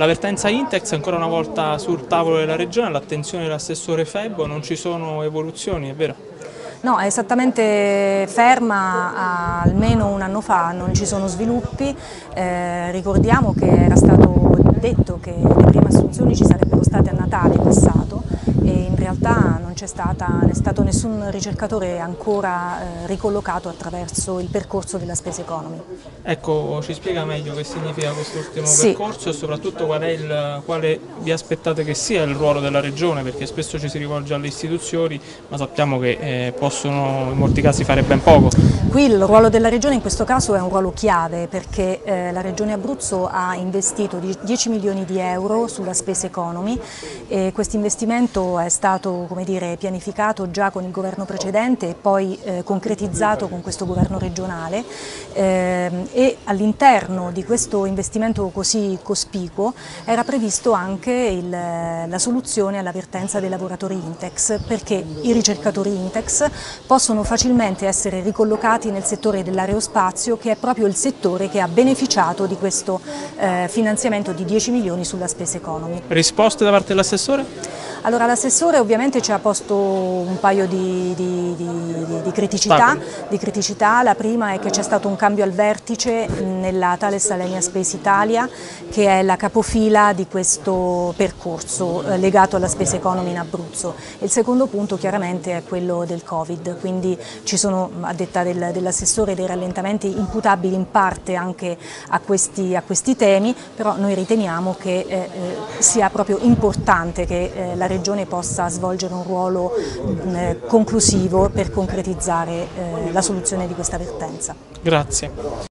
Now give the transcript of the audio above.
La vertenza Intex ancora una volta sul tavolo della Regione, all'attenzione dell'assessore Febbo, non ci sono evoluzioni, è vero? No, è esattamente ferma, almeno un anno fa non ci sono sviluppi, eh, ricordiamo che era stato detto che le prime assunzioni ci sarebbero state a Natale passato e in realtà non c'è stato nessun ricercatore ancora eh, ricollocato attraverso il percorso della Space Economy. Ecco, ci spiega meglio che significa quest'ultimo sì. percorso e soprattutto qual il, quale vi aspettate che sia il ruolo della Regione, perché spesso ci si rivolge alle istituzioni, ma sappiamo che eh, possono in molti casi fare ben poco. Qui il ruolo della Regione in questo caso è un ruolo chiave perché eh, la Regione Abruzzo ha investito 10 milioni di euro sulla Space Economy e questo investimento è stato dire, pianificato già con il governo precedente e poi eh, concretizzato con questo governo regionale eh, e all'interno di questo investimento così cospicuo era previsto anche il, la soluzione alla vertenza dei lavoratori Intex perché i ricercatori Intex possono facilmente essere ricollocati nel settore dell'aerospazio che è proprio il settore che ha beneficiato di questo eh, finanziamento di 10 milioni sulla Space Economy. Risposte da parte dell'assessore? Allora l'assessore ovviamente ci ha posto un paio di, di, di, di criticità, criticità, la prima è che c'è stato un cambio al vertice nella Thales Alenia Space Italia che è la capofila di questo percorso eh, legato alla Space Economy in Abruzzo. Il secondo punto chiaramente è quello del Covid, quindi ci sono a detta del, dell'assessore dei rallentamenti imputabili in parte anche a questi, a questi temi, però noi riteniamo che eh, eh sia proprio importante che eh, la Regione possa svolgere un ruolo eh, conclusivo per concretizzare eh, la soluzione di questa vertenza. Grazie.